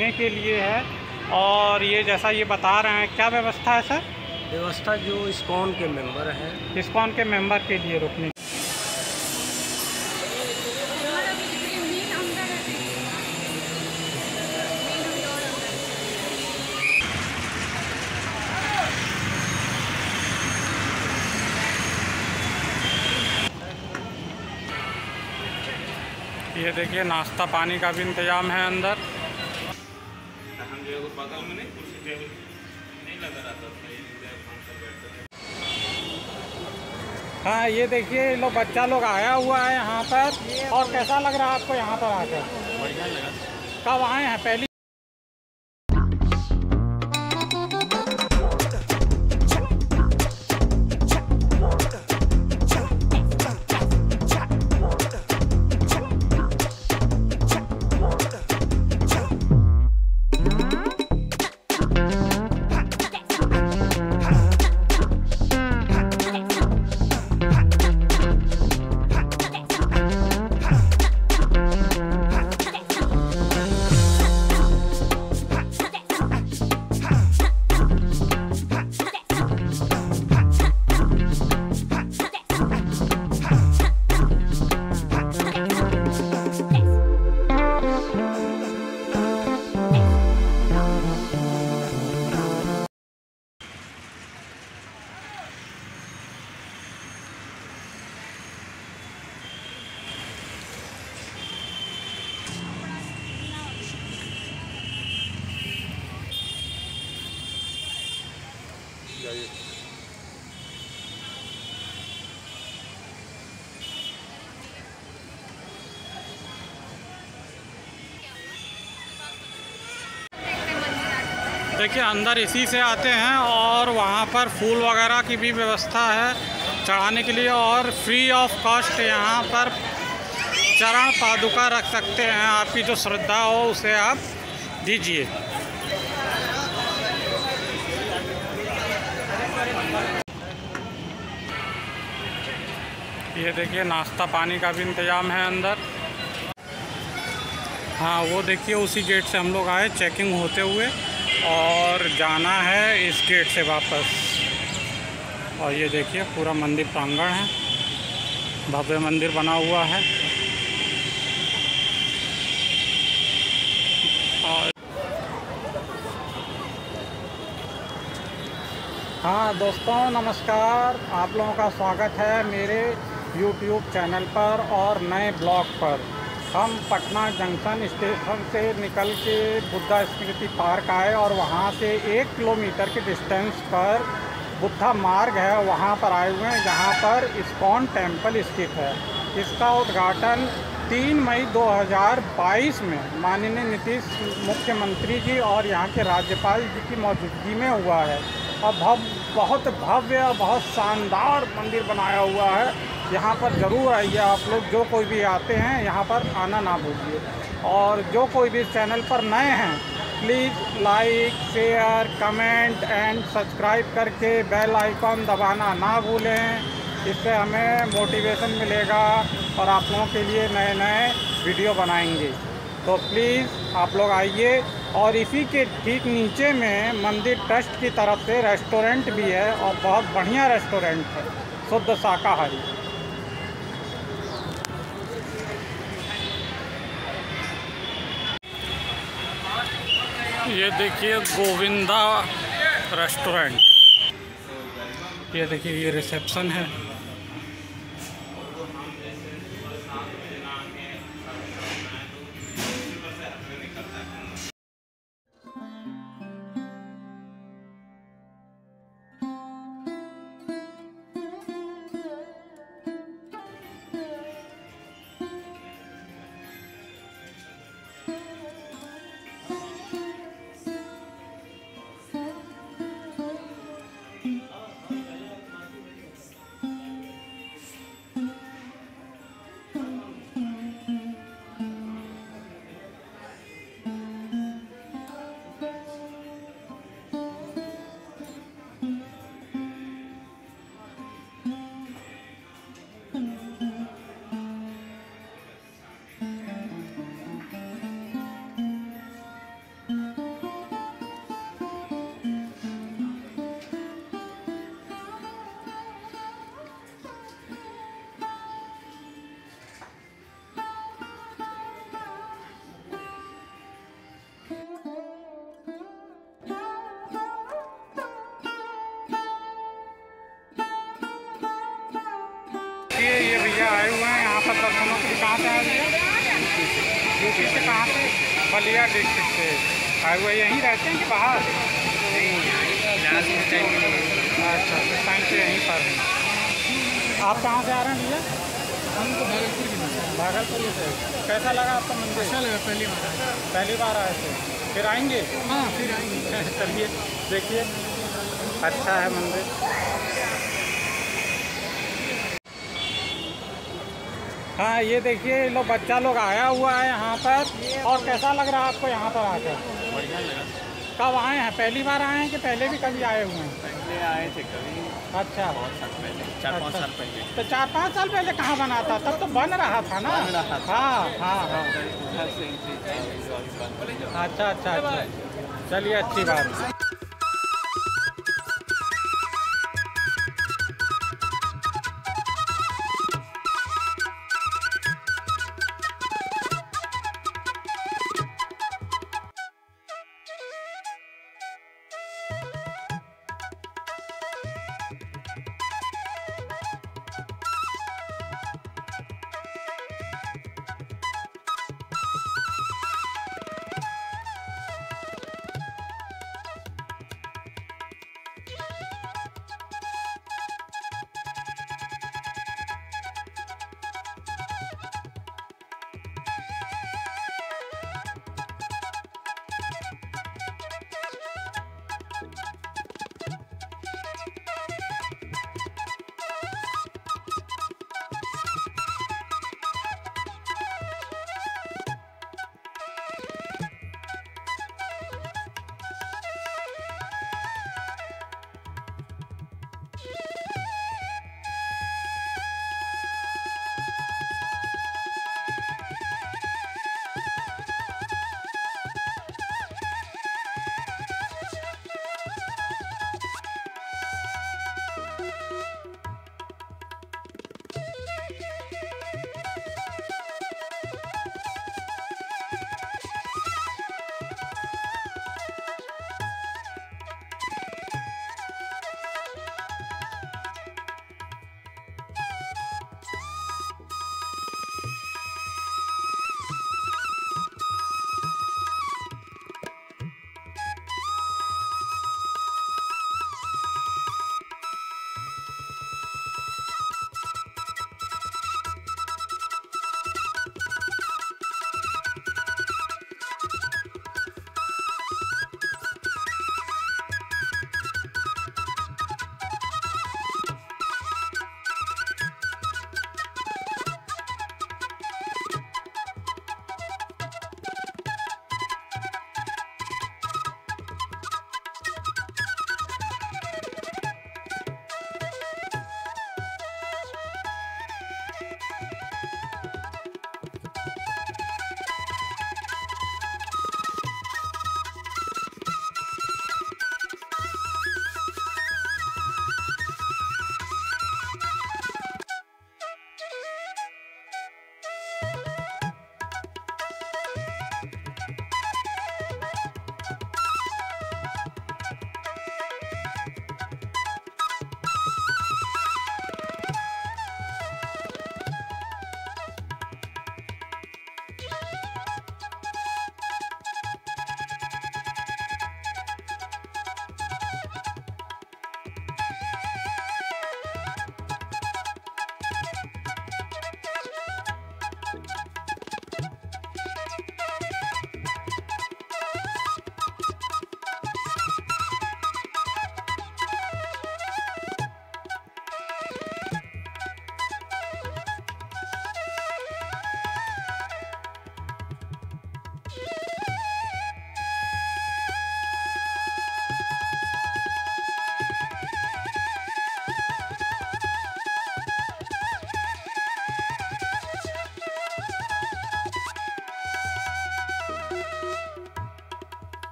रुकने के लिए है और ये जैसा ये बता रहे हैं क्या व्यवस्था है सर? व्यवस्था जो इस्कॉन के मेंबर हैं। इस्कॉन के मेंबर के लिए रुकने। ये देखिए नाश्ता पानी का भी इंतज़ाम है अंदर। बगल में नहीं कुर्सी टेबल नहीं लगा रहा था है हाँ ये देखिए लो लोग बच्चा लोग आया हुआ है यहाँ पर। और कैसा लग रहा है आपको यहाँ पर आकर? बढ़िया लगा। कब आए हैं? पहली देखिए, अंदर इसी से आते हैं और वहाँ पर फूल वगैरह की भी व्यवस्था है चढ़ाने के लिए और फ्री ऑफ़ कॉस्ट यहाँ पर चरण पादुका रख सकते हैं। आपकी जो श्रद्धा हो, उसे आप दीजिए। ये देखिए, नाश्ता पानी का भी इंतज़ाम है अंदर। हाँ वो देखिए, उसी गेट से हम लोग आए चेकिंग होते हुए। और जाना है इस गेट से वापस। और ये देखिए, पूरा मंदिर प्रांगण है। भव्य मंदिर बना हुआ है। और हाँ दोस्तों, नमस्कार। आप लोगों का स्वागत है मेरे YouTube चैनल पर और नए ब्लॉग पर। हम पटना जंक्शन स्टेशन से निकल के बुद्धा स्मृति पार्क आए और वहाँ से एक किलोमीटर के डिस्टेंस पर बुद्धा मार्ग है, वहाँ पर आए हुए हैं, जहाँ पर इस्कॉन टेंपल स्थित है। इसका उद्घाटन 3 मई 2022 में माननीय नीतीश मुख्यमंत्री जी और यहाँ के राज्यपाल जी की मौजूदगी में हुआ है। और भव बहुत भव्य और बहुत शानदार मंदिर बनाया हुआ है। यहाँ पर ज़रूर आइए आप लोग, जो कोई भी आते हैं, यहाँ पर आना ना भूलिए। और जो कोई भी चैनल पर नए हैं, please like, share, comment and subscribe करके बेल आइकॉन दबाना ना भूलें। इससे हमें मोटिवेशन मिलेगा और आप लोगों के लिए नए नए वीडियो बनाएँगे। तो प्लीज़ आप लोग आइए और इसी के ठीक नीचे में मंदिर ट्रस्ट की तरफ़ से रेस्टोरेंट भी है और बहुत बढ़िया रेस्टोरेंट है, शुद्ध शाकाहारी। ये देखिए गोविंदा रेस्टोरेंट। ये देखिए, ये रिसेप्शन है। डिस्ट्रिक्ट से कहाँ से। बलिया डिस्ट्रिक्ट से और वो यहीं रहते हैं कि बाहर? अच्छा तो टाइम से यहीं पर हैं। आप कहाँ से आ रहे हैं भैया? हम तो भागलपुर की भागलपुर से। कैसा लगा आपका मंदिर? अच्छा लगा पहली बार पहली बार आए थे। फिर आएँगे? हाँ फिर आएँगे। चलिए देखिए। अच्छा है मंदिर। हाँ ये देखिए लोग बच्चा लोग आया हुआ है यहाँ पर। और कैसा लग रहा है आपको यहाँ पर आकर बढ़िया लगा कब आए हैं? पहली बार आए हैं कि पहले भी कभी आए हुए हैं? पहले आए थे कभी। अच्छा। बहुत साल पहले चार पाँच। साल पहले। तो चार पाँच साल पहले कहाँ बना था? तब तो बन रहा था ना? बन रहा था। हाँ हाँ हाँ। अच्छा अच्छा अच्छा। चलिए अच्छी बात।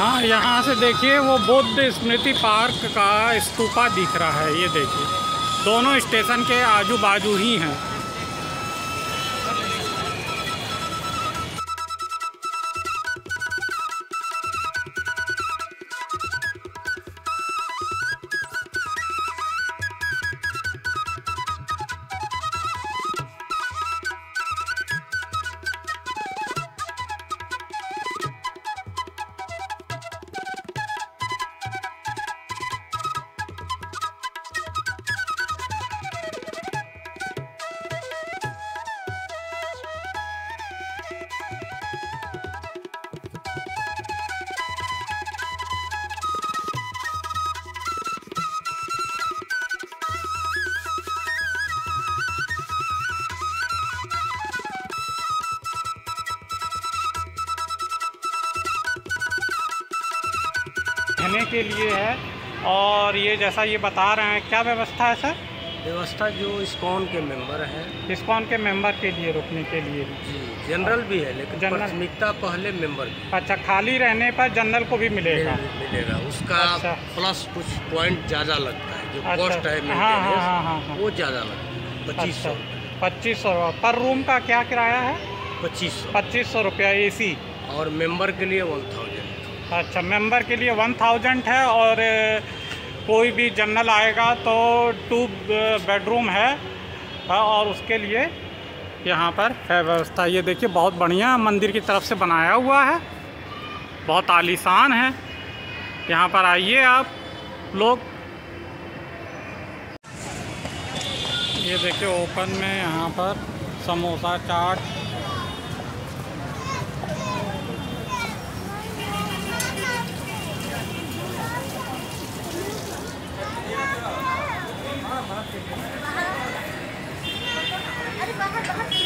है, यहाँ से देखिए, वो बुद्ध स्मृति पार्क का स्तूपा दिख रहा है, ये देखिए। दोनों स्टेशन के आजू बाजू ही हैं। रहने के लिए है। और ये जैसा ये बता रहे हैं क्या व्यवस्था है सर? व्यवस्था जो इस्कॉन के मेंबर हैं। इस्कॉन के मेंबर के लिए रुकने के लिए। जी जनरल भी है लेकिन। प्राथमिकता पहले मेंबर की। अच्छा खाली रहने पर जनरल को भी मिलेगा? मिलेगा उसका अच्छा। प्लस कुछ पॉइंट ज़्यादा लगता है जो अच्छा। कॉस्ट है हाँ, हाँ, हाँ, हाँ, हाँ। वो ज़्यादा लगता है पच्चीस सौ पच्चीस सौ पर रूम का क्या किराया है? पच्चीस सौ। पच्चीस सौ रुपया ए सी और मेंबर के लिए वन थाउज़ेंड अच्छा मेंबर के लिए वन थाउज़ेंड है और कोई भी जनरल आएगा तो टू बेडरूम है और उसके लिए यहाँ पर है व्यवस्था। ये देखिए, बहुत बढ़िया मंदिर की तरफ़ से बनाया हुआ है। बहुत आलीशान है। यहाँ पर आइए आप लोग। ये देखिए ओपन में यहाँ पर samosa chaat Come on, come on.